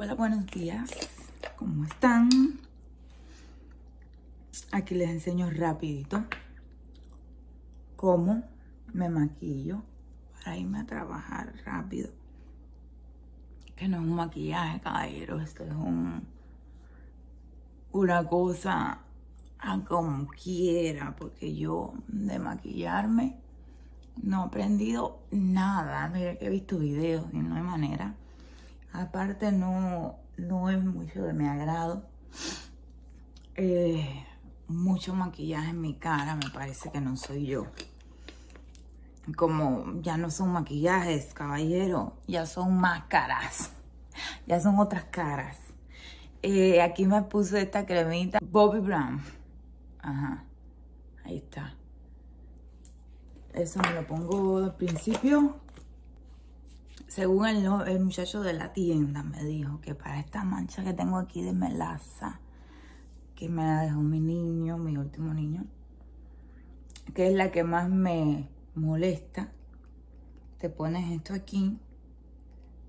Hola, buenos días. ¿Cómo están? Aquí les enseño rapidito cómo me maquillo para irme a trabajar rápido. Que no es un maquillaje, caballero. Esto es un, una cosa a como quiera, porque yo de maquillarme no he aprendido nada. Mira que he visto videos y no hay manera. Aparte no, no es mucho de mi agrado. Eh, mucho maquillaje en mi cara, me parece que no soy yo. Como ya no son maquillajes, caballero, ya son máscaras. Ya son otras caras. Eh, aquí me puse esta cremita Bobby Brown. Ajá, ahí está. Eso me lo pongo al principio. Según el, el, muchacho de la tienda me dijo que para esta mancha que tengo aquí de melaza, que me la dejó mi niño, mi último niño, que es la que más me molesta, te pones esto aquí,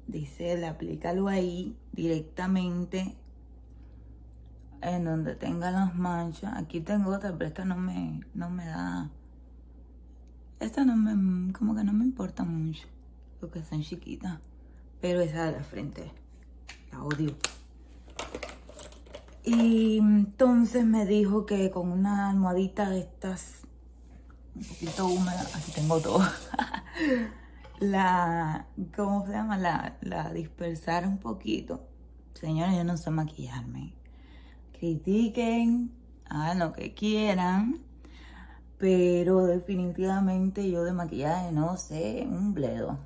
dice, aplícalo ahí directamente en donde tenga las manchas. Aquí tengo otra, pero esta no me, no me da esta no me, como que no me importa mucho, porque son chiquitas. Pero esa de la frente, la odio. Y entonces me dijo que con una almohadita de estas, un poquito húmeda, aquí tengo todo, la, ¿cómo se llama? La, la dispersar un poquito. Señores, yo no sé maquillarme. Critiquen, hagan lo que quieran pero definitivamente yo de maquillaje no sé un bledo.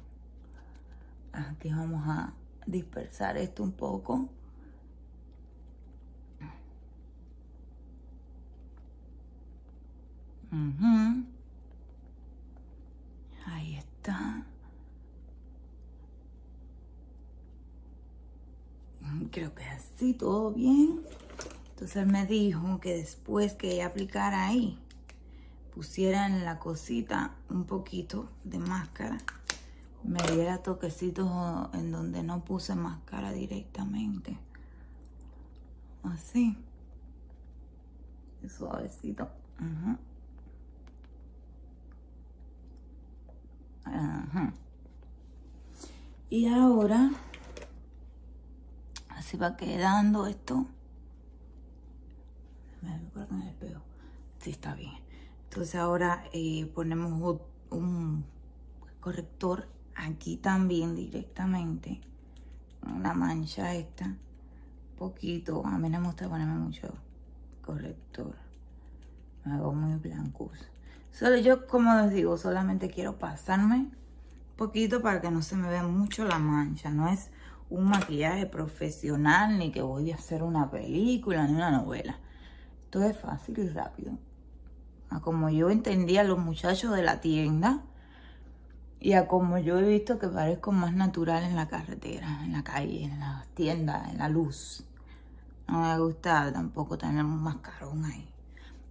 Aquí vamos a dispersar esto un poco. Ahí está. Creo que así, todo bien. Entonces él me dijo que después que aplicara ahí, pusiera en la cosita un poquito de máscara, me diera toquecitos en donde no puse máscara directamente. Así. Suavecito. Y ahora, así va quedando esto. Me con el espejo. Sí, está bien. Entonces ahora eh, ponemos un corrector aquí también directamente. Una mancha esta. Poquito. A mí no me gusta ponerme mucho corrector. Me hago muy blancos. Solo yo, como les digo, solamente quiero pasarme poquito para que no se me vea mucho la mancha. No es un maquillaje profesional, ni que voy a hacer una película, ni una novela. Todo es fácil y rápido a como yo entendía los muchachos de la tienda y a como yo he visto que parezco más natural en la carretera, en la calle, en las tiendas, en la luz. No me gusta tampoco tener un mascarón ahí.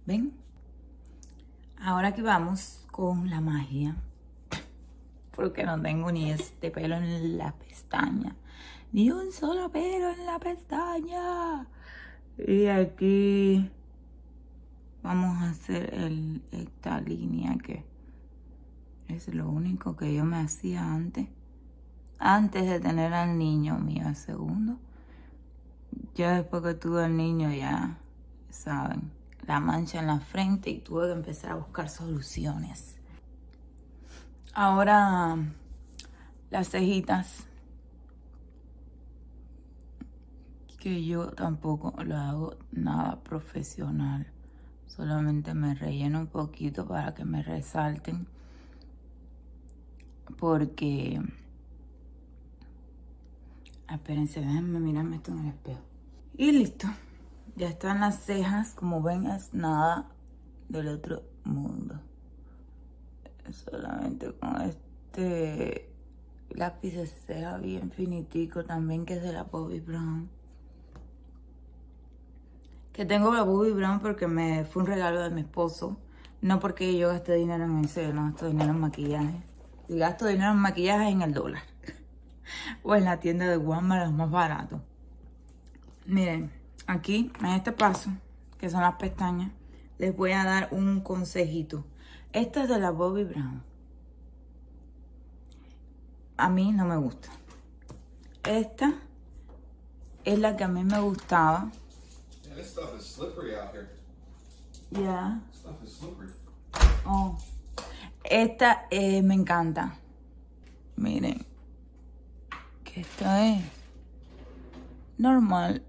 ¿Ven? Ahora que vamos con la magia. Porque no tengo ni este pelo en la pestaña. Ni un solo pelo en la pestaña. Y aquí vamos a hacer el, esta línea que es lo único que yo me hacía antes. Antes de tener al niño mío segundo. Ya después que tuve al niño ya, saben, la mancha en la frente y tuve que empezar a buscar soluciones. Ahora las cejitas que yo tampoco lo hago nada profesional. Solamente me relleno un poquito para que me resalten. Porque... Espérense, déjenme mirarme esto en el espejo. Y listo. Ya están las cejas. Como ven, es nada del otro mundo. Solamente con este lápiz de ceja bien finitico también que es de la Bobby Brown que tengo la Bobby Brown porque me fue un regalo de mi esposo. No porque yo gasté dinero en ese, no gasto dinero en maquillaje. Gasto dinero en maquillaje en el dólar. o en la tienda de Walmart, los más baratos. Miren, aquí en este paso, que son las pestañas, les voy a dar un consejito. Esta es de la Bobby Brown. A mí no me gusta. Esta es la que a mí me gustaba. Yeah, this stuff is slippery out here. Stuff is slippery. Oh. Esta eh, me encanta. Miren. Que esta es normal.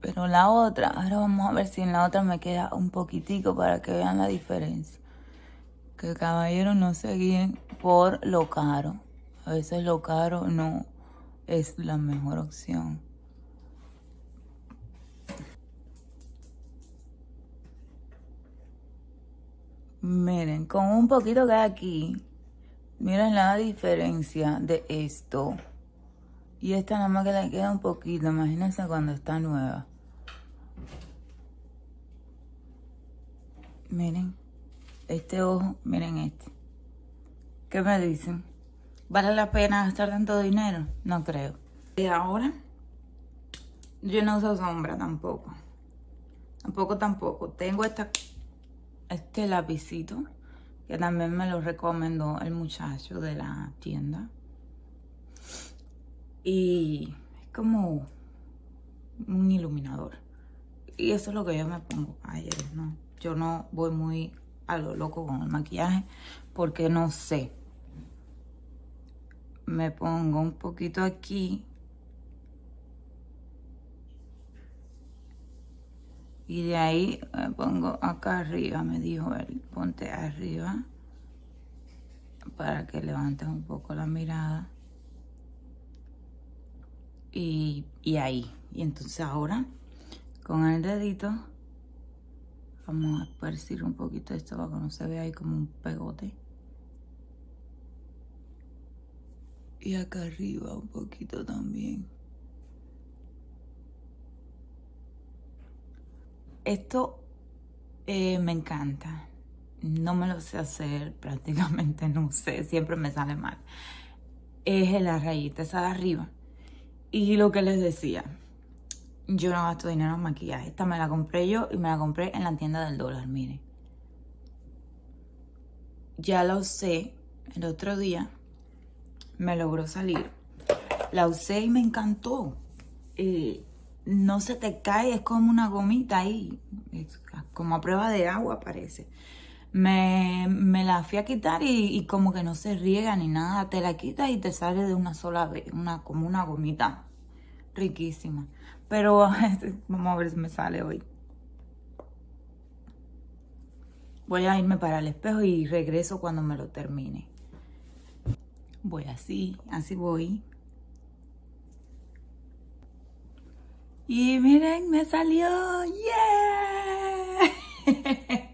Pero la otra, ahora vamos a ver si en la otra me queda un poquitico para que vean la diferencia. Que caballeros no se guíen por lo caro. A veces lo caro no es la mejor opción. Miren, con un poquito que hay aquí, miren la diferencia de esto. Y esta nada más que le queda un poquito, imagínense cuando está nueva. Miren, este ojo, miren este. ¿Qué me dicen? ¿Vale la pena gastar tanto dinero? No creo. Y ahora, yo no uso sombra tampoco. Tampoco, tampoco. Tengo esta este lapicito que también me lo recomendó el muchacho de la tienda. Y es como un iluminador. Y eso es lo que yo me pongo ayer, ¿no? Yo no voy muy a lo loco con el maquillaje porque no sé. Me pongo un poquito aquí Y de ahí me pongo acá arriba, me dijo él, ponte arriba para que levantes un poco la mirada. Y, y ahí. Y entonces ahora, con el dedito, vamos a esparcir un poquito esto para que no se vea ahí como un pegote. Y acá arriba un poquito también. Esto eh, me encanta. No me lo sé hacer, prácticamente no sé, siempre me sale mal. Es la rayita esa de arriba. Y lo que les decía, yo no gasto dinero en maquillaje. Esta me la compré yo y me la compré en la tienda del dólar, miren. Ya la usé el otro día, me logró salir. La usé y me encantó. Eh, no se te cae, es como una gomita ahí, como a prueba de agua parece. Me, la fui a quitar y, como que no se riega ni nada, te la quitas y te sale de una sola vez, una, como una gomita riquísima. Pero vamos a ver si me sale hoy. Voy a irme para el espejo y regreso cuando me lo termine. Voy así, así voy. Y miren, me salió. ¡Yeah!